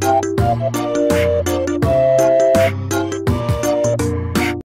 Música